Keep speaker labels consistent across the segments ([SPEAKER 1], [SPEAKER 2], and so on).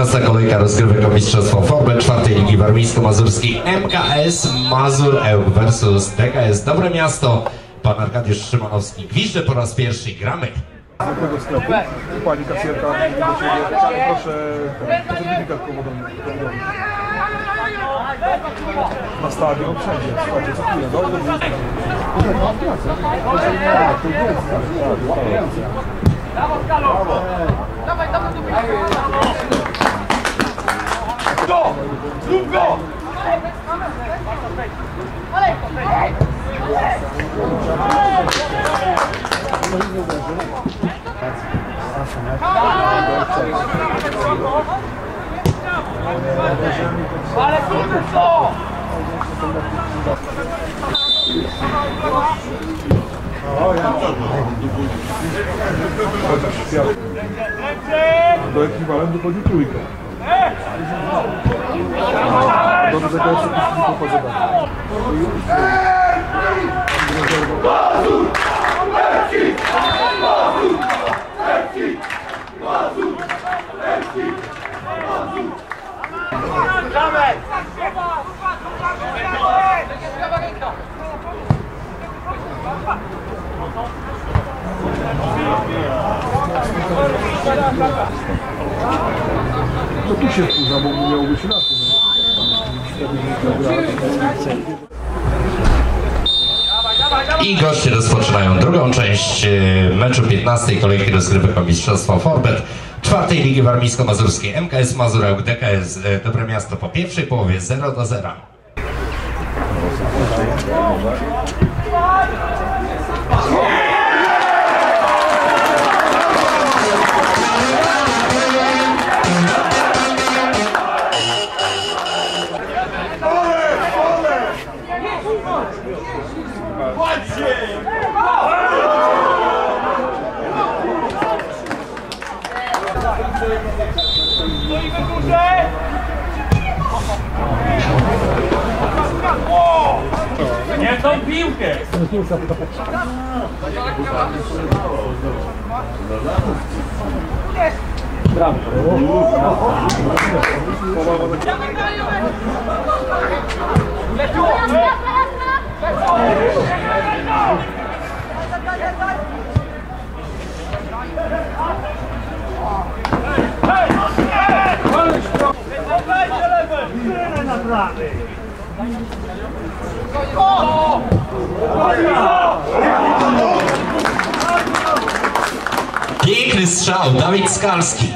[SPEAKER 1] 15 kolejka rozgrywek o Mistrzostwo Forbe czwartej Ligi Warmińsko-Mazurskiej MKS Mazur Ełk versus DKS Dobre Miasto. Pan Arkadiusz Szymanowski gwizdże po raz pierwszy. Gramy.
[SPEAKER 2] tego sklepu. Pani kasjerka do siebie. Proszę certyfikat. Na stadion, wszędzie. Słuchajcie, co chwilę. Dobrze, dobrze. Do ekwiwalentu chodzi trójka. Do tego przepisów pochodzi. To
[SPEAKER 1] I goście rozpoczynają drugą część e, meczu 15 kolejki rozgrywek o Mistrzostwo Forbet czwartej Ligi Warmińsko-Mazurskiej MKS Mazur Ełk DKS e, Dobre Miasto po pierwszej połowie 0 do 0.
[SPEAKER 3] Nie tą piłkę!
[SPEAKER 1] Piękny strzał, Dawid Skalski.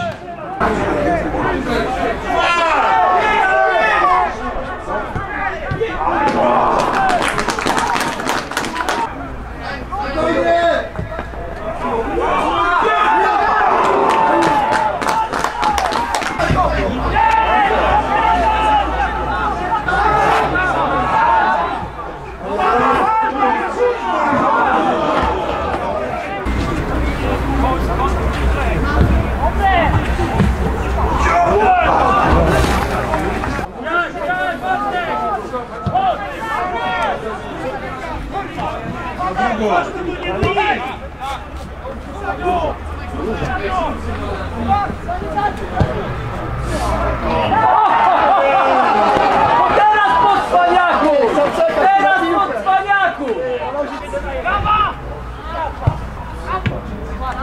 [SPEAKER 3] Teraz po cwaniaku! Teraz po cwaniaku!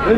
[SPEAKER 3] Strzelaj,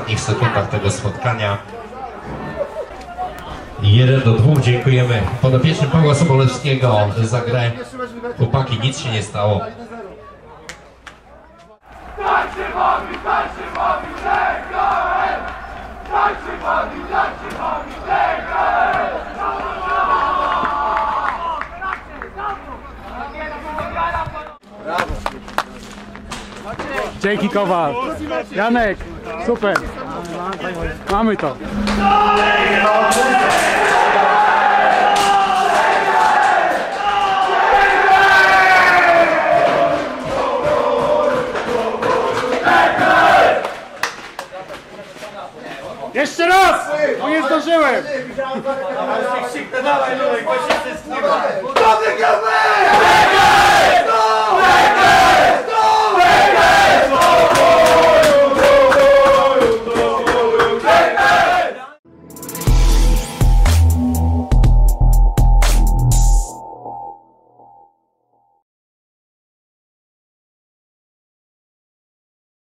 [SPEAKER 1] ostatnich sekundach tego spotkania. 1 do 2. Dziękujemy podopiecznym Pawła Sobolewskiego za grę. Chłopaki, nic się nie stało.
[SPEAKER 2] Dzięki Kowal. Janek, super. Mamy to. Jeszcze raz! Bo nie zdążyłem!
[SPEAKER 4] Dobry